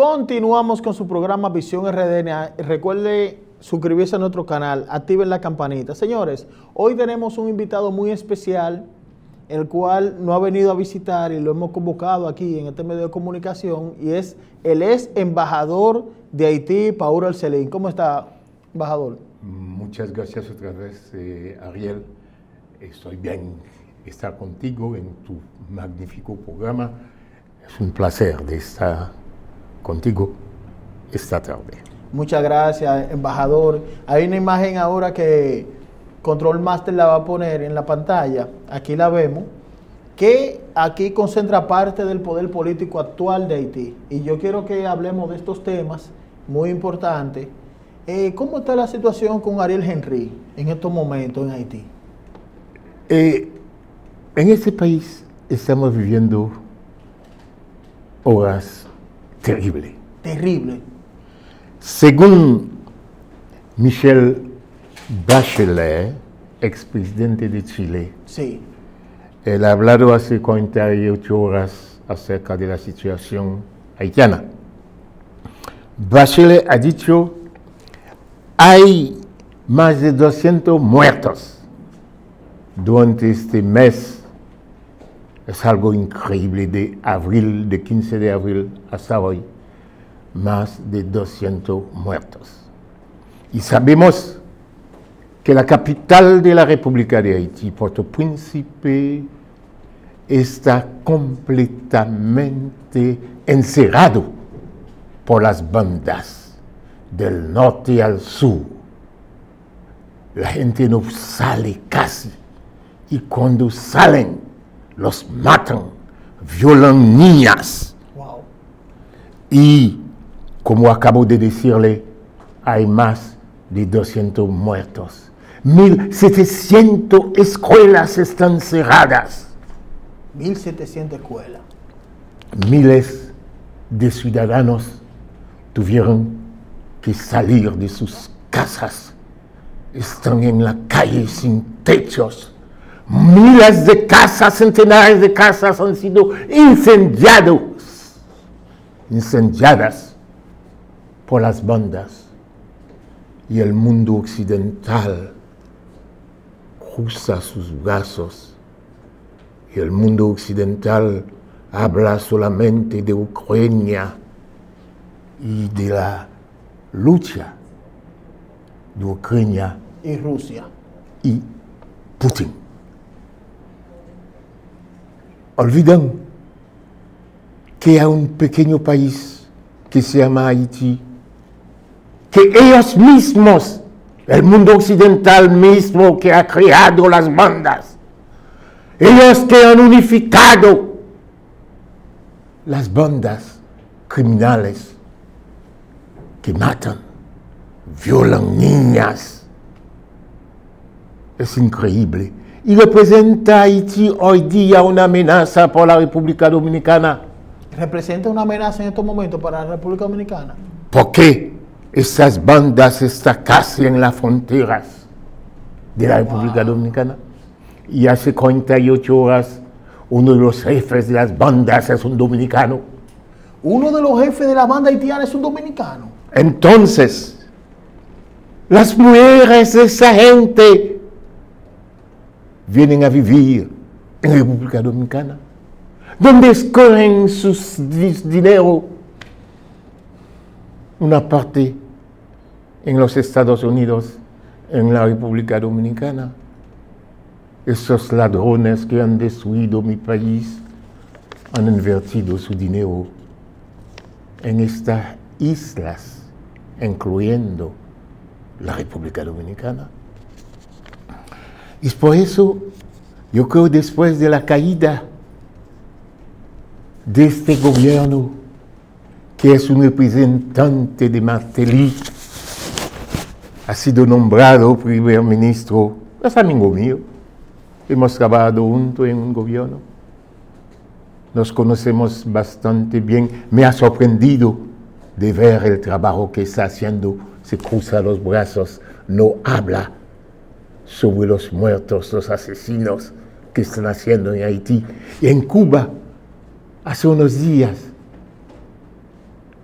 Continuamos con su programa Visión RDN. Recuerde suscribirse a nuestro canal, activen la campanita. Señores, hoy tenemos un invitado muy especial, el cual no ha venido a visitar y lo hemos convocado aquí en este medio de comunicación, y es el ex embajador de Haití, Paul Arcelín. ¿Cómo está, embajador? Muchas gracias otra vez, eh, Ariel. Estoy bien estar contigo en tu magnífico programa. Es un placer de estar contigo esta tarde. Muchas gracias, embajador. Hay una imagen ahora que Control Master la va a poner en la pantalla. Aquí la vemos. Que aquí concentra parte del poder político actual de Haití. Y yo quiero que hablemos de estos temas muy importantes. Eh, ¿Cómo está la situación con Ariel Henry en estos momentos en Haití? Eh, en este país estamos viviendo horas terribles. Terrible. Según Michel Bachelet, expresidente de Chile, Sí. él ha hablado hace 48 horas acerca de la situación haitiana. Bachelet ha dicho, hay más de 200 muertos durante este mes. Es algo increíble de abril, de 15 de abril hasta hoy más de 200 muertos. Y sabemos que la capital de la República de Haití, Puerto Príncipe, está completamente encerrado por las bandas del norte al sur. La gente no sale casi y cuando salen los matan, violan niñas Wow. y como acabo de decirle, hay más de 200 muertos. 1.700 escuelas están cerradas. 1.700 escuelas. Miles de ciudadanos tuvieron que salir de sus casas. Están en la calle sin techos. Miles de casas, centenares de casas han sido incendiados, incendiadas por las bandas. Y el mundo occidental cruza sus brazos. Y el mundo occidental habla solamente de Ucrania y de la lucha de Ucrania Y Rusia. y Putin. Olvidan que hay un pequeño país que se llama Haití, que ellos mismos, el mundo occidental mismo que ha creado las bandas, ellos que han unificado las bandas criminales que matan, violan niñas. Es increíble. Y representa a Haití hoy día una amenaza por la República Dominicana. ¿Representa una amenaza en estos momentos para la República Dominicana? Porque esas bandas están casi en las fronteras de la República Dominicana. Y hace 48 horas, uno de los jefes de las bandas es un dominicano. Uno de los jefes de la banda haitiana es un dominicano. Entonces, las mujeres de esa gente vienen a vivir en República Dominicana, donde escogen sus dinero una parte en los Estados Unidos, en la República Dominicana. Esos ladrones que han destruido mi país han invertido su dinero en estas islas, incluyendo la República Dominicana. Y por eso yo creo después de la caída de este gobierno, que es un representante de Martelly, ha sido nombrado primer ministro, es amigo mío, hemos trabajado juntos en un gobierno, nos conocemos bastante bien, me ha sorprendido de ver el trabajo que está haciendo, se cruza los brazos, no habla sobre los muertos, los asesinos que están haciendo en Haití. Y en Cuba, hace unos días,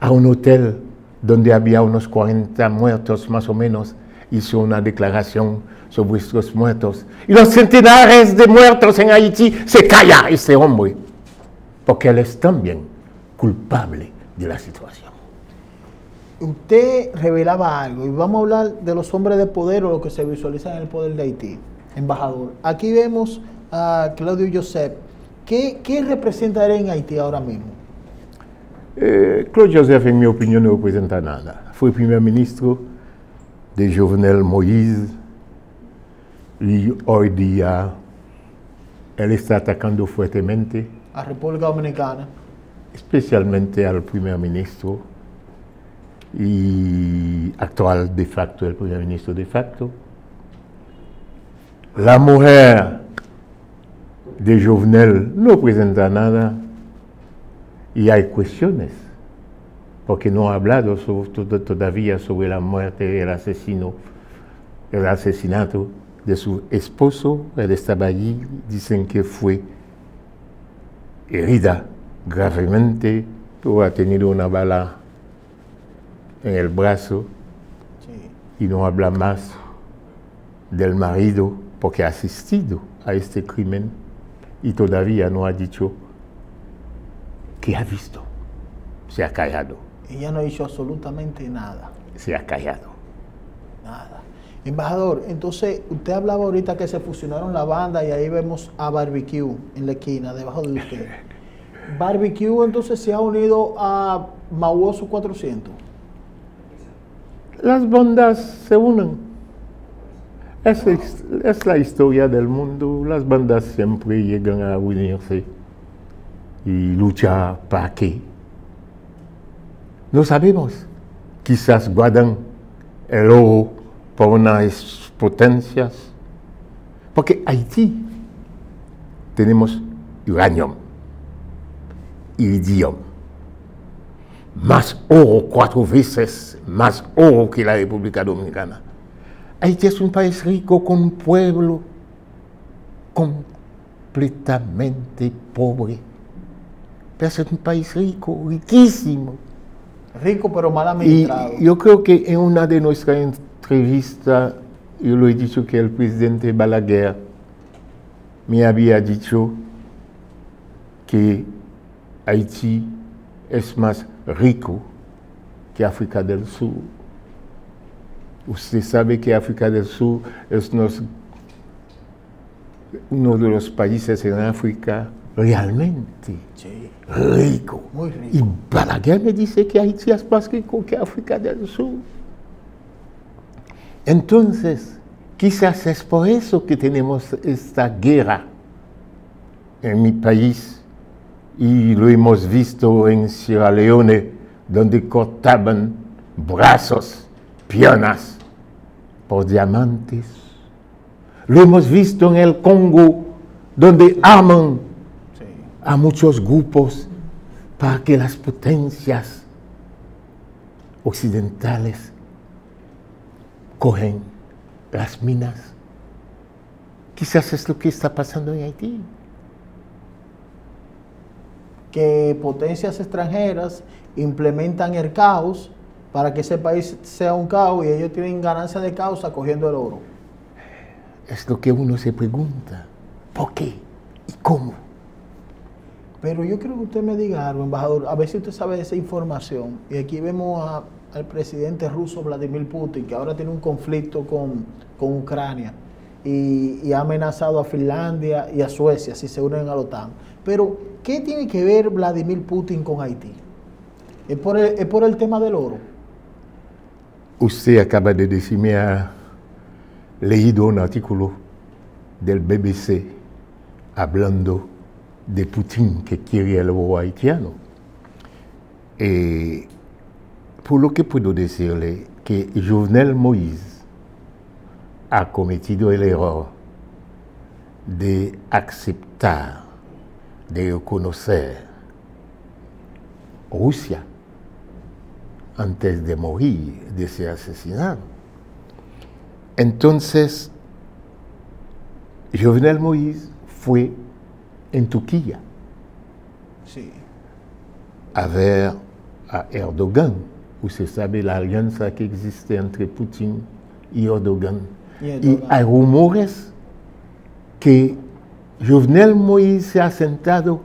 a un hotel donde había unos 40 muertos más o menos, hizo una declaración sobre estos muertos. Y los centenares de muertos en Haití, se calla ese hombre, porque él es también culpable de la situación. Usted revelaba algo, y vamos a hablar de los hombres de poder o lo que se visualiza en el poder de Haití, embajador. Aquí vemos a Claudio Joseph. ¿Qué, qué representa él en Haití ahora mismo? Eh, Claude Joseph, en mi opinión, no representa nada. Fue primer ministro de Jovenel Moïse y hoy día él está atacando fuertemente, A República Dominicana. especialmente al primer ministro y actual de facto, el primer ministro de facto. La mujer de Jovenel no presenta nada y hay cuestiones, porque no ha hablado sobre- to- todavía sobre la muerte, el asesino, el asesinato de su esposo. Él estaba allí, dicen que fue herida gravemente, pero ha tenido una bala en el brazo Sí. y no habla más del marido porque ha asistido a este crimen y todavía no ha dicho que ha visto. Se ha callado, Ella no ha dicho absolutamente nada. se ha callado. Nada. Embajador, entonces usted hablaba ahorita que se fusionaron la banda y ahí vemos a Barbecue en la esquina, debajo de usted. Barbecue entonces se ha unido a Mauoso 400. Las bandas se unen. Es, es la historia del mundo. Las bandas siempre llegan a unirse y luchar para qué. No sabemos. Quizás guardan el oro para unas potencias. Porque Haití tenemos uranium, iridium, más oro cuatro veces más oro que la República Dominicana. Haití es un país rico con un pueblo completamente pobre. Pero es un país rico, riquísimo. Rico pero mal Y administrado. yo creo que en una de nuestras entrevistas, yo lo he dicho que el presidente Balaguer me había dicho que Haití es más rico que África del Sur. Usted sabe que África del Sur es nos- uno de los países en África realmente Sí, rico. muy rico. Y Balaguer me dice que Haití es más rico que África del Sur. Entonces, quizás es por eso que tenemos esta guerra en mi país y lo hemos visto en Sierra Leone, donde cortaban brazos, piernas por diamantes. Lo hemos visto en el Congo, donde arman Sí. a muchos grupos para que las potencias occidentales cogen las minas. Quizás es lo que está pasando en Haití. Que potencias extranjeras implementan el caos para que ese país sea un caos y ellos tienen ganancia de caos cogiendo el oro. Es lo que uno se pregunta. ¿Por qué? ¿Y cómo? Pero yo creo que usted me diga algo, embajador, a ver si usted sabe esa información. Y aquí vemos a- al presidente ruso Vladimir Putin, que ahora tiene un conflicto con, con Ucrania y, y ha amenazado a Finlandia y a Suecia si se unen a la OTAN. Pero, ¿qué tiene que ver Vladimir Putin con Haití? ¿Es por el, es por el tema del oro? Usted acaba de decirme, ha leído un artículo del BBC hablando de Putin que quiere el oro haitiano. Eh, por lo que puedo decirle que Jovenel Moïse ha cometido el error de aceptar, de reconocer Rusia antes de morir, de ser asesinado. Entonces, Jovenel Moïse fue en Turquía Sí. a ver a Erdogan. Usted sabe la alianza que existe entre Putin y Erdogan. Y Y Erdogan. hay rumores que Jovenel Moïse se ha sentado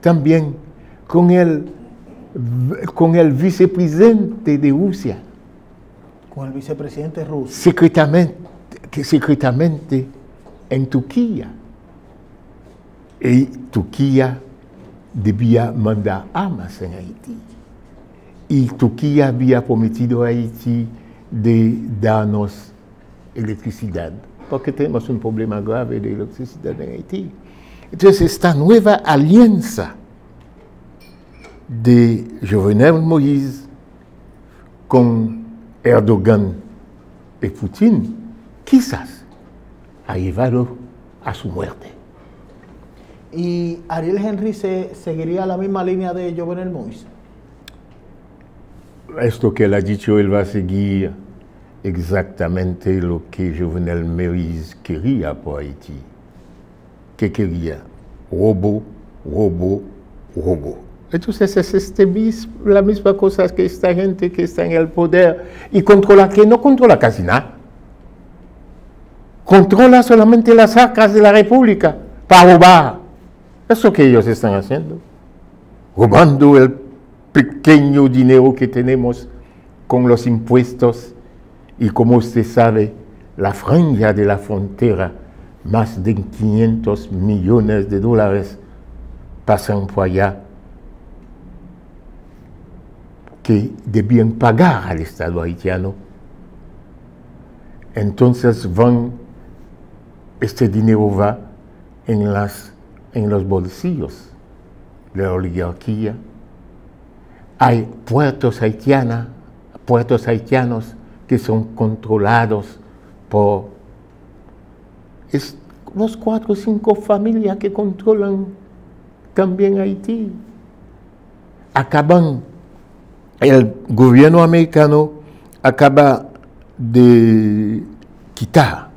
también con el, con el vicepresidente de Rusia, Con el vicepresidente ruso. secretamente, secretamente en Turquía. Y Turquía debía mandar armas en Haití. Y Turquía había prometido a Haití de darnos electricidad, porque tenemos un problema grave de electricidad en Haití. Entonces, esta nueva alianza de Jovenel Moïse con Erdogan y Putin, quizás ha llevado a su muerte. ¿Y Ariel Henry se seguiría la misma línea de Jovenel Moïse? Esto que él ha dicho, él va a seguir exactamente lo que Jovenel Moïse quería por Haití. ¿Qué quería? Robo, robo, robo. Entonces es este mis- la misma cosa que esta gente que está en el poder y controla que no controla casi nada. Controla solamente las arcas de la República para robar. Eso que ellos están haciendo. Robando el pequeño dinero que tenemos con los impuestos y como usted sabe, la franja de la frontera, más de 500 millones de dólares pasan por allá que debían pagar al Estado haitiano. Entonces van, este dinero va en, las, en los bolsillos de la oligarquía. Hay puertos haitianos, puertos haitianos que son controlados por es- los cuatro o cinco familias que controlan también Haití. Acaban, el gobierno americano acaba de quitar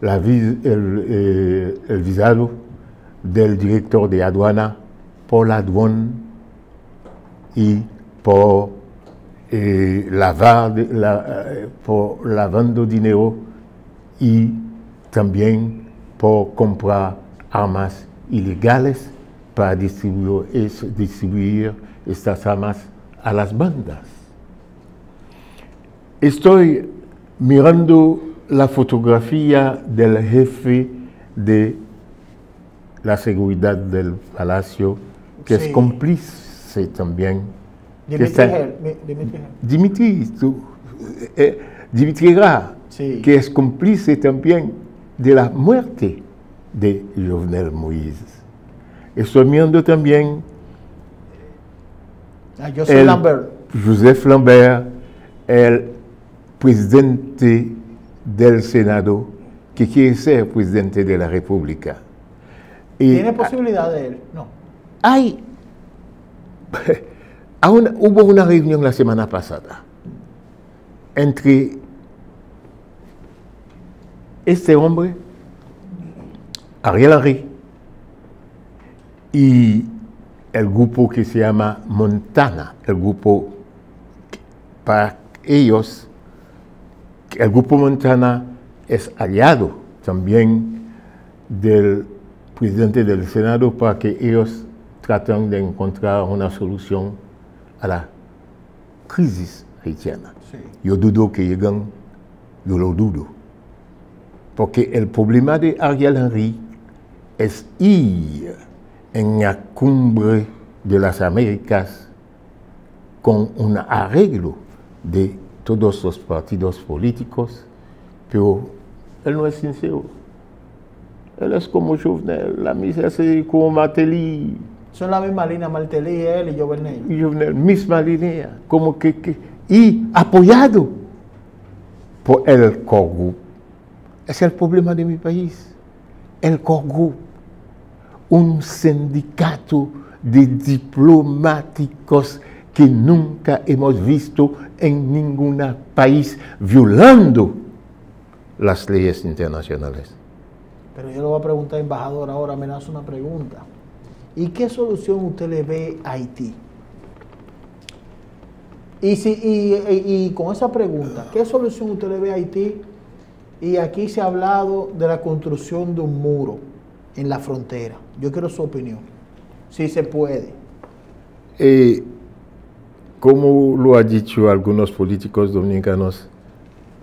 la el, eh, el visado del director de aduana por ladrón y por eh, lavar, la- eh, por lavando dinero y también por comprar armas ilegales para distribuir, es- distribuir estas armas a las bandas. Estoy mirando la fotografía del jefe de la seguridad del palacio, que Sí. es cómplice también. Dimitri Mi- Dimitri Dimitri, tú, eh, Dimitri Ra, Sí. que es cómplice también de la muerte de Jovenel Moïse. Estoy mirando también soy el Lambert. Joseph Lambert, el presidente del Senado, que quiere ser presidente de la República. Y ¿Tiene posibilidad de él? No. hay, aún hubo una reunión la semana pasada entre este hombre, Ariel Henry, y el grupo que se llama Montana, el grupo para ellos, el grupo Montana es aliado también del presidente del Senado para que ellos traten de encontrar una solución a la crisis haitiana. Sí. Yo dudo que lleguen, yo lo dudo. Porque el problema de Ariel Henry es ir en la cumbre de las Américas con un arreglo de todos los partidos políticos, pero él no es sincero. Él es como Jovenel, la misa se como Mateli, Son la misma línea Martelly, él y Jovenel. y Jovenel, misma línea, como que, que- y apoyado por el group. Es el problema de mi país. El group, un sindicato de diplomáticos que nunca hemos visto en ningún país violando las leyes internacionales. Pero yo le voy a preguntar, embajador, ahora me hace una pregunta. ¿Y qué solución usted le ve a Haití? Y, si, y, con esa pregunta, ¿qué solución usted le ve a Haití? Y aquí se ha hablado de la construcción de un muro en la frontera. Yo quiero su opinión. Si se puede. Eh, como lo han dicho algunos políticos dominicanos,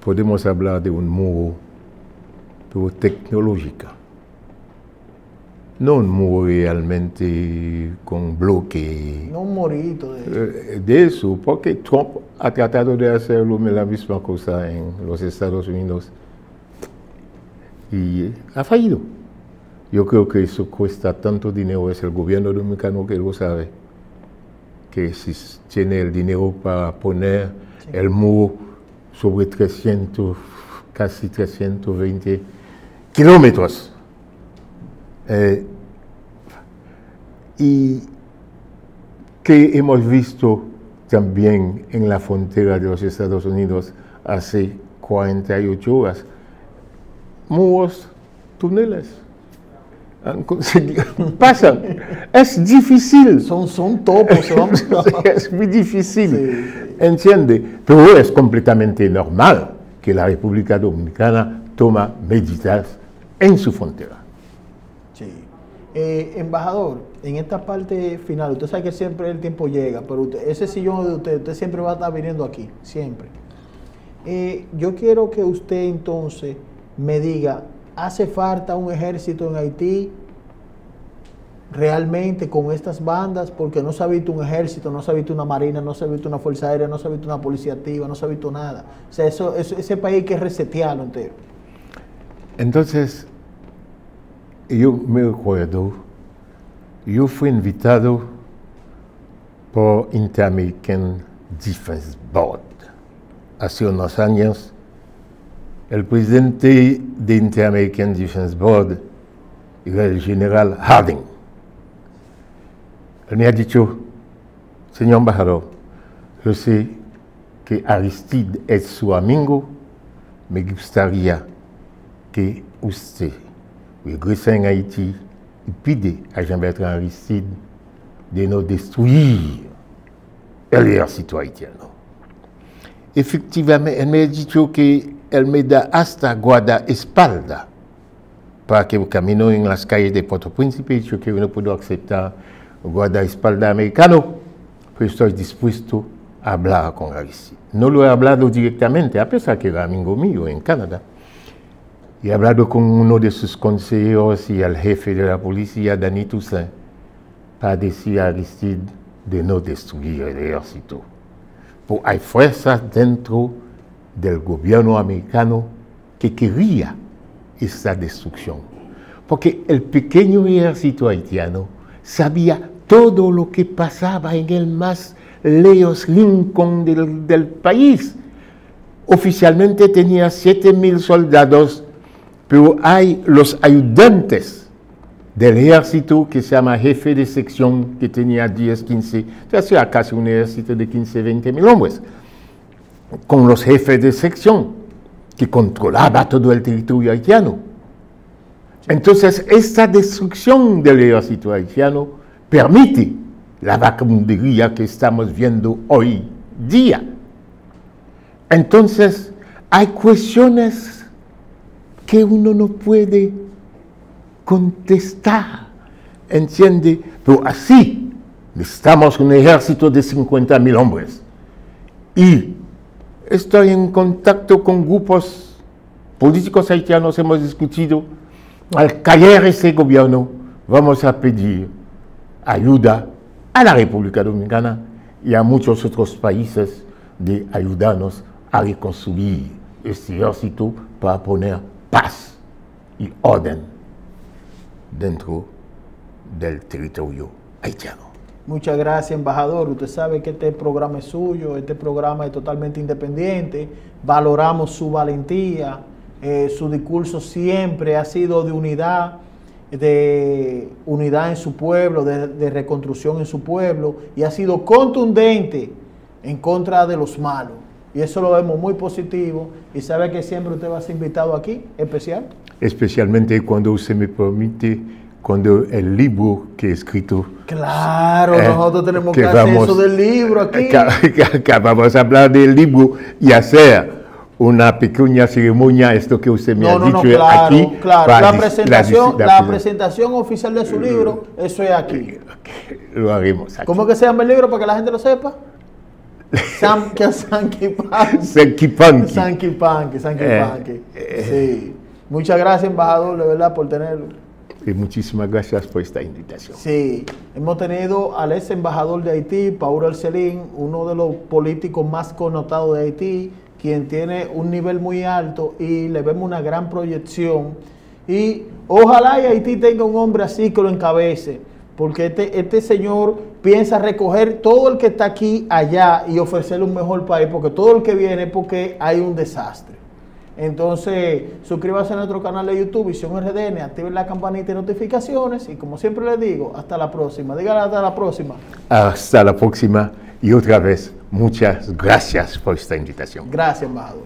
podemos hablar de un muro, pero tecnológica. No muro realmente con bloque. No un morito. De, Eh, de eso, porque Trump ha tratado de hacerlo la misma cosa en los Estados Unidos y ha fallido. Yo creo que eso cuesta tanto dinero, es el gobierno dominicano que lo sabe, que si tiene el dinero para poner el muro sobre 300, casi 320 kilómetros. Eh, y que hemos visto también en la frontera de los Estados Unidos hace 48 horas. Muros, túneles. Pasan. Es difícil. son, son topos. es muy difícil. Sí. ¿Entiende? Pero es completamente normal que la República Dominicana toma medidas en su frontera. Eh, embajador, en esta parte final, usted sabe que siempre el tiempo llega, pero usted- ese sillón de usted, usted siempre va a estar viniendo aquí, siempre. Eh, yo quiero que usted entonces me diga, ¿hace falta un ejército en Haití realmente con estas bandas? Porque no se ha visto un ejército, no se ha visto una marina, no se ha visto una fuerza aérea, no se ha visto una policía activa, no se ha visto nada. O sea, eso, eso- ese país hay que resetearlo entero. Entonces, yo me recuerdo, yo fui invitado por Inter-American Defense Board. Hace unos años, el presidente de Inter-American Defense Board era el general Harding. Él me ha dicho, señor embajador, yo sé que Aristide es su amigo, me gustaría que usted regrese en Haití y pide a Jean-Bertrand Aristide de no destruir el ejército haitiano. Efectivamente, él me ha dicho que él me da hasta guardaespaldas para que camino en las calles de Puerto Príncipe. Yo que no puedo aceptar guardaespaldas americano, pero estoy dispuesto a hablar con Aristide. No lo he hablado directamente, a pesar que era amigo mío en Canadá. Y he hablado con uno de sus consejeros y al jefe de la policía, Dani Toussaint, para decir a Aristide de no destruir el ejército. Porque hay fuerzas dentro del gobierno americano que quería esta destrucción. Porque el pequeño ejército haitiano sabía todo lo que pasaba en el más lejos rincón del, del país. Oficialmente tenía 7.000 soldados, pero hay los ayudantes del ejército que se llama jefe de sección, que tenía 10, 15, entonces era casi un ejército de 15, 20 mil hombres, con los jefes de sección, que controlaba todo el territorio haitiano. Entonces, esta destrucción del ejército haitiano permite la vagabundería que estamos viendo hoy día. Entonces, hay cuestiones que uno no puede contestar, ¿entiende? Pero así, necesitamos un ejército de 50 mil hombres. Y estoy en contacto con grupos políticos haitianos, hemos discutido, al caer ese gobierno, vamos a pedir ayuda a la República Dominicana y a muchos otros países de ayudarnos a reconstruir este ejército para poner paz y orden dentro del territorio haitiano. Muchas gracias, embajador. Usted sabe que este programa es suyo, este programa es totalmente independiente. Valoramos su valentía, eh, su discurso siempre ha sido de unidad, de unidad en su pueblo, de, de reconstrucción en su pueblo, y ha sido contundente en contra de los malos. Y eso lo vemos muy positivo. Y sabe que siempre usted va a ser invitado aquí, especial. Especialmente cuando usted me permite cuando el libro que he escrito. Claro, eh, nosotros tenemos que, que hacer vamos- eso del libro aquí. que- que- vamos a hablar del libro y hacer una pequeña ceremonia, esto que usted me No, ha no, dicho no, claro, aquí. claro. La presentación, la, la- presentación oficial de su libro, eso es aquí. Lo haremos aquí. ¿Cómo que se llama el libro para que la gente lo sepa? Sam, Sanky Panky. Sanky Panky, Sanky Panky. Sí. Muchas gracias, embajador, de verdad, por tenerlo. Y muchísimas gracias por esta invitación. Sí, hemos tenido al ex embajador de Haití, Paul Arcelín, uno de los políticos más connotados de Haití, quien tiene un nivel muy alto y le vemos una gran proyección. Y ojalá y Haití tenga un hombre así que lo encabece, porque este, este señor piensa recoger todo el que está aquí allá y ofrecerle un mejor país, porque todo el que viene es porque hay un desastre. Entonces, suscríbase a nuestro canal de YouTube, Visión RDN, activen la campanita de notificaciones y como siempre les digo, hasta la próxima. Dígale hasta la próxima. Hasta la próxima y otra vez, muchas gracias por esta invitación. Gracias, embajador.